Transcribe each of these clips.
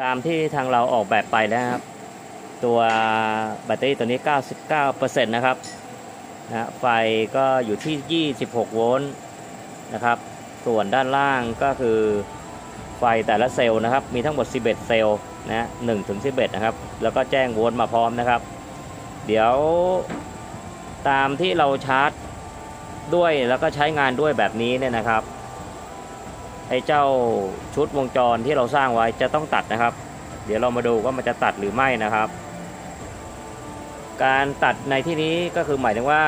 ตามที่ทางเราออกแบบไปนะครับ ตัวแบตเตอรี่ตัวนี้ 99%นะครับนะไฟก็อยู่ที่ 26 โวลต์นะครับ ส่วนด้านล่างก็คือไฟแต่ละเซลล์นะครับ มีทั้งหมด 11 เซลล์นะ1ถึง 11 นะครับ แล้วก็แจ้งโวลต์มาพร้อมนะครับ เดี๋ยวตามที่เราชาร์จด้วยแล้วก็ใช้งานด้วยแบบนี้เนี่ยนะครับ ไอ้เจ้าชุดวงจรที่เราสร้างไว้จะต้องตัดนะครับ เดี๋ยวเรามาดูว่ามันจะตัดหรือไม่นะครับ การตัดในที่นี้ก็คือหมายถึงว่า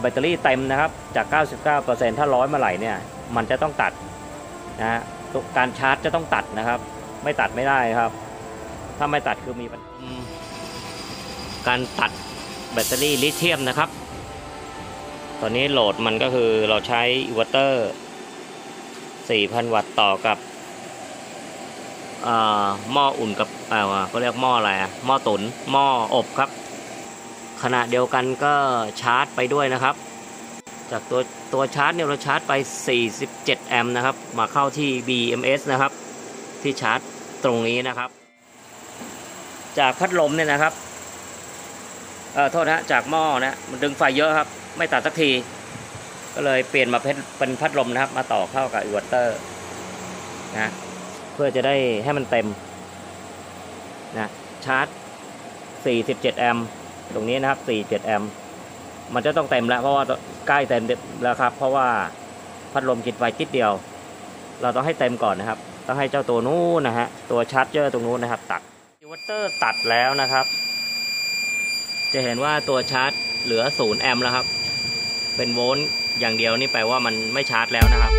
แบตเตอรี่เต็มนะครับจาก 99%ถ้าร้อยมาไหลเนี่ยมันจะต้องตัดนะฮะการชาร์จจะต้องตัดนะครับ ไม่ตัดไม่ได้ครับ ถ้าไม่ตัดคือมีปัญหาการตัดแบตเตอรี่ลิเธียมนะครับ ตอนนี้ load มันก็คือเราใช้อินเวอร์เตอร์ 4,000 วัตต์ต่อกับหม้ออุ่นกับอ่าเขาเรียกหม้ออะไรอะหม้อตุ๋นหม้ออบครับ ขณะเดียวกันก็ชาร์จไปด้วยนะครับ จากตัวตัวชาร์จเนี่ยเราชาร์จไป 47 แอมป์นะครับ มาเข้าที่ BMS นะครับ ที่ชาร์จตรงนี้นะครับ จากพัดลมเนี่ยนะครับเออโทษนะจากหม้อนะมันดึงไฟเยอะครับ ไม่ตัดสักที ก็เลยเปลี่ยนมาเป็นพัดลมนะครับ มาต่อเข้ากับอินเวอเตอร์นะเพื่อจะได้ให้มันเต็มนะชาร์จ 47 แอมป์ตรงนี้นะครับ 47 แอมป์มันจะต้องเต็มแล้ว เพราะว่าใกล้เต็มแล้วครับ เพราะว่าพัดลมกินไฟนิดเดียว เราต้องให้เต็มก่อนนะครับ ต้องให้เจ้าตัวนู้นนะฮะ ตัว charger ตรงนู้นนะครับ ตัดอิวอเตอร์ตัดแล้วนะครับ จะเห็นว่าตัวชาร์จเหลือ 0 แอมป์แล้วครับ เป็นโวลต์ อย่างเดียวนี่แปลว่ามันไม่ชาร์จแล้วนะครับ